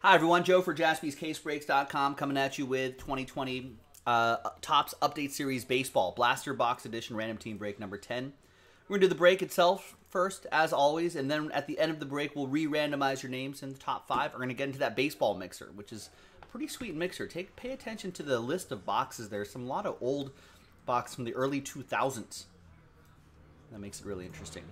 Hi, everyone. Joe for jaspyscasebreaks.com coming at you with 2020 uh, Topps Update Series Baseball Blaster Box Edition Random Team Break number 10. We're going to do the break itself first, as always, and then at the end of the break, we'll re randomize your names in the top five. We're going to get into that baseball mixer, which is a pretty sweet mixer. Take Pay attention to the list of boxes. There's some lot of old boxes from the early 2000s. That makes it really interesting.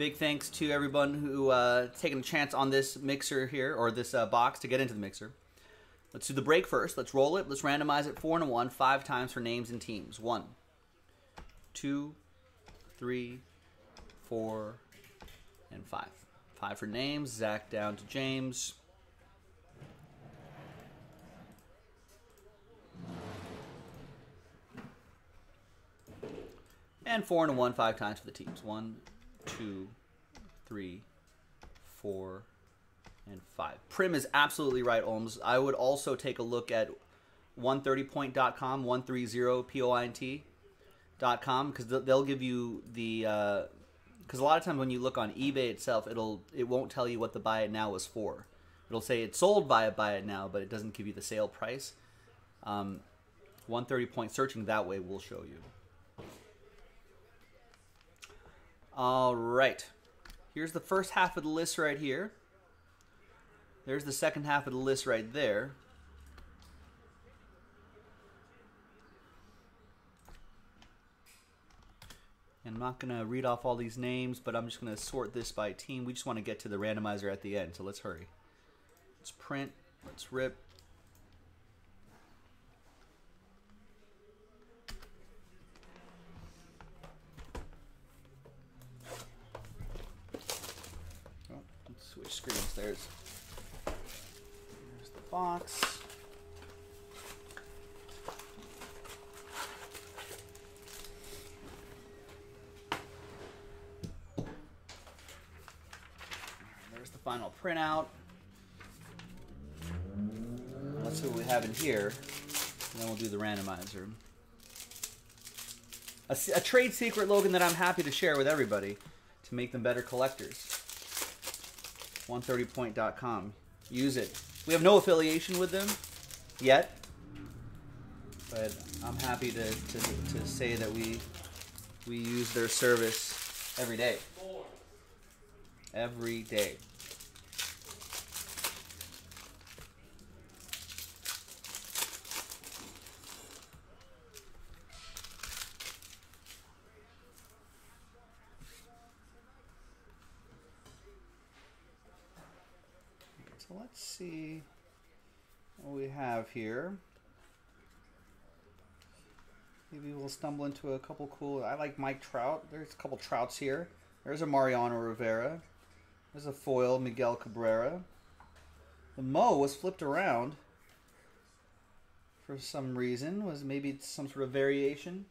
Big thanks to everyone who uh, taken a chance on this mixer here or this uh, box to get into the mixer. Let's do the break first. Let's roll it. Let's randomize it four and a one, five times for names and teams. One, two, three, four, and five. Five for names. Zach down to James. And four and a one, five times for the teams. One, two, three, four, and five. Prim is absolutely right, Olms. I would also take a look at 130point.com, 130point.com, because they'll give you the. Because uh, a lot of times when you look on eBay itself, it'll it won't tell you what the buy it now is for. It'll say it's sold by a buy it now, but it doesn't give you the sale price. Um, 130 point searching that way will show you. All right. Here's the first half of the list right here. There's the second half of the list right there. I'm not going to read off all these names, but I'm just going to sort this by team. We just want to get to the randomizer at the end, so let's hurry. Let's print. Let's rip. Screens. There's, there's the box. There's the final printout. Let's see what we have in here. And then we'll do the randomizer. A, a trade secret, Logan, that I'm happy to share with everybody to make them better collectors. 130point.com. Use it. We have no affiliation with them yet, but I'm happy to, to, to say that we we use their service every day. Every day. So let's see what we have here. Maybe we'll stumble into a couple cool. I like Mike Trout. There's a couple Trouts here. There's a Mariano Rivera. There's a foil Miguel Cabrera. The Mo was flipped around for some reason. Was maybe some sort of variation.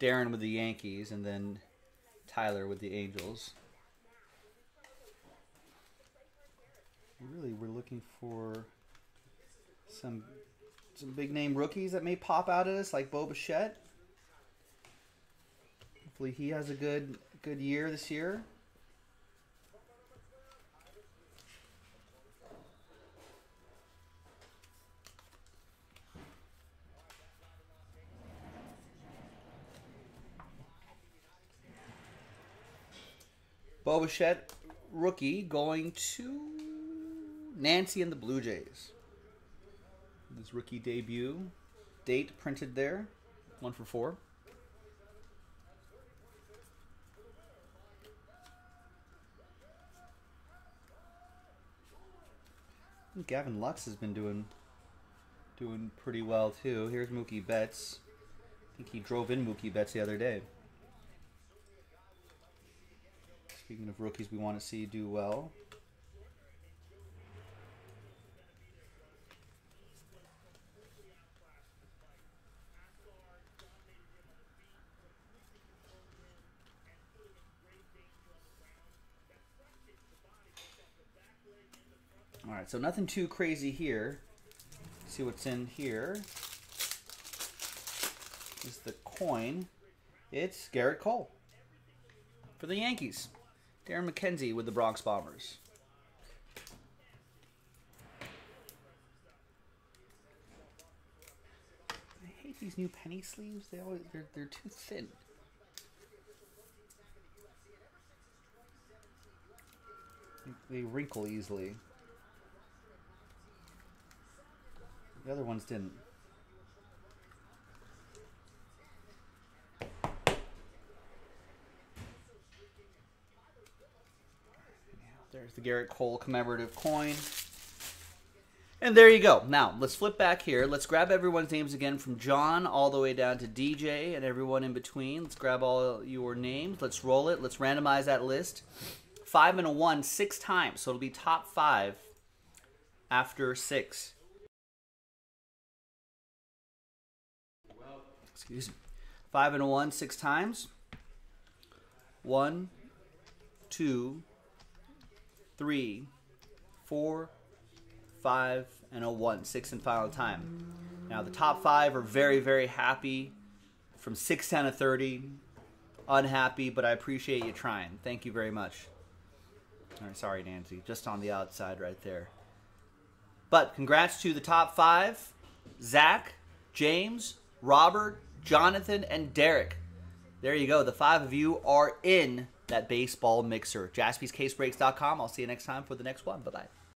Darren with the Yankees, and then Tyler with the Angels. Really, we're looking for some some big name rookies that may pop out at us, like Bo Bichette. Hopefully, he has a good good year this year. Bo Bichette, rookie, going to Nancy and the Blue Jays. His rookie debut. Date printed there. One for four. Gavin Lux has been doing doing pretty well too. Here's Mookie Betts. I think he drove in Mookie Betts the other day. Speaking of rookies we want to see do well. All right, so nothing too crazy here. See what's in here. Is the coin. It's Gerrit Cole for the Yankees. Darren McKenzie with the Bronx Bombers. I hate these new penny sleeves. They always they're they're too thin. They wrinkle easily. The other ones didn't. There's the Gerrit Cole commemorative coin. And there you go. Now, let's flip back here. Let's grab everyone's names again from John all the way down to DJ and everyone in between. Let's grab all your names. Let's roll it. Let's randomize that list. Five and a one, six times. So it'll be top five after six. Excuse me. Five and a one, six times. One, two, three, four, five, and a one. Sixth and final time. Now the top five are very, very happy from 6, 10 to 30. Unhappy, but I appreciate you trying. Thank you very much. All right, sorry, Nancy. Just on the outside right there. But congrats to the top five Zach, James, Robert, Jonathan, and Derek. There you go. The five of you are in that baseball mixer. JaspysCaseBreaks.com. I'll see you next time for the next one. Bye bye.